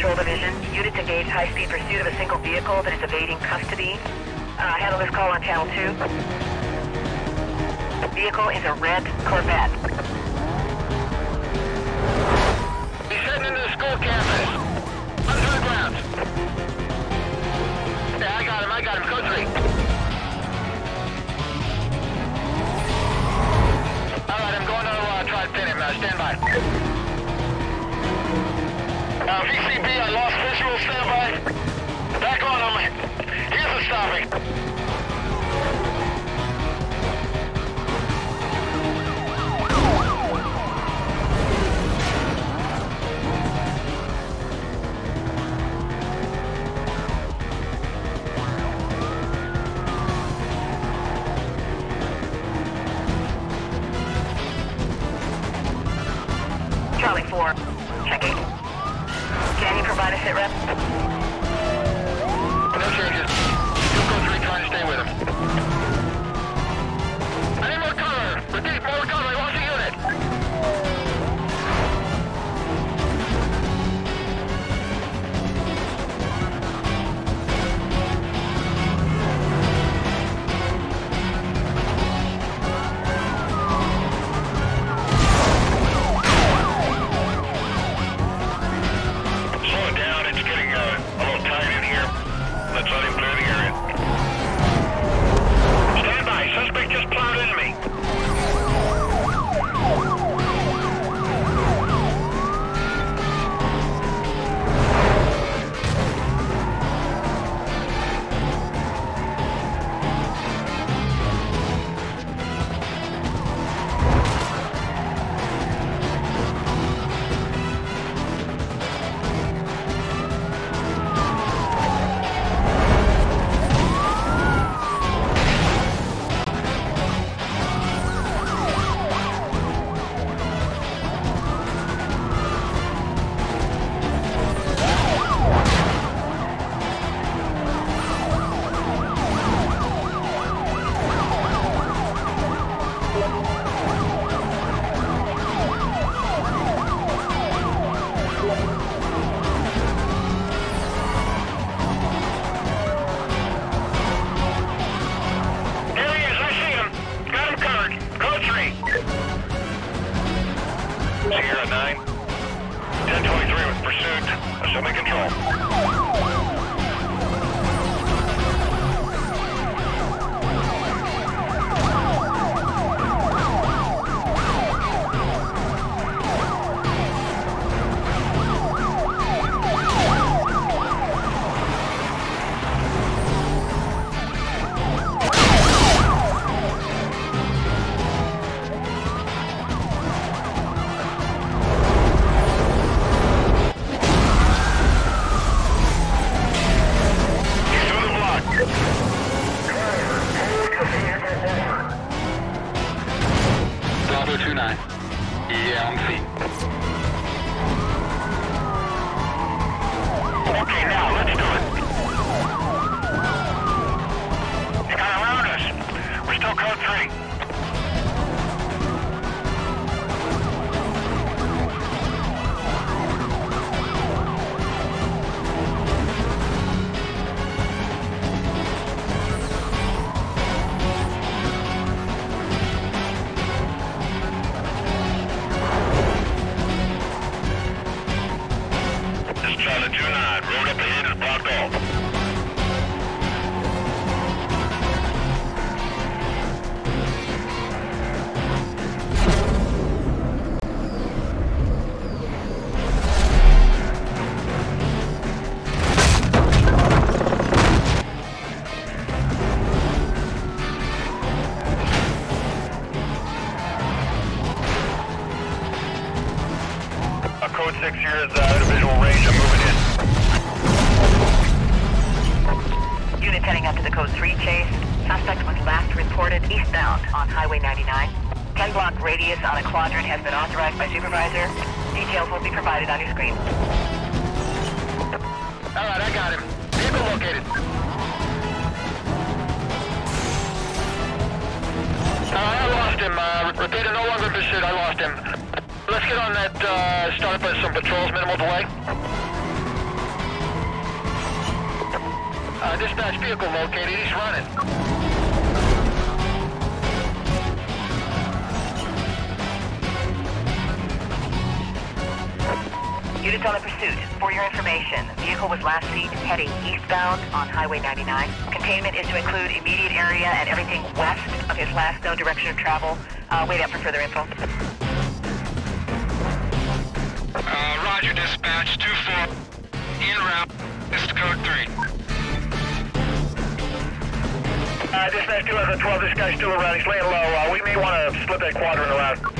Patrol Division. Units engage high-speed pursuit of a single vehicle that is evading custody. Uh, handle this call on Channel 2. The vehicle is a red Corvette. Charlie 4. Checking. Can you provide a sit rep? Okay, now let's do out of visual range. I'm moving in. Units heading up to the Code 3 chase. Suspect was last reported eastbound on Highway 99. 10 block radius on a quadrant has been authorized by supervisor. Details will be provided on your screen. Alright, I got him. Vehicle located. Uh, I lost him. Uh, repeater no longer in pursuit. I lost him get on that uh, startup at some patrols, minimal delay. Uh, dispatch vehicle located, he's running. Units on the pursuit. For your information, vehicle was last seen heading eastbound on Highway 99. Containment is to include immediate area and everything west of his last known direction of travel. Uh, wait out for further info. Roger, dispatch. 2-4. En route. This is code 3. Uh, dispatch 2 12, this guy's still around. He's laying low. Uh, we may want to slip that quadrant around.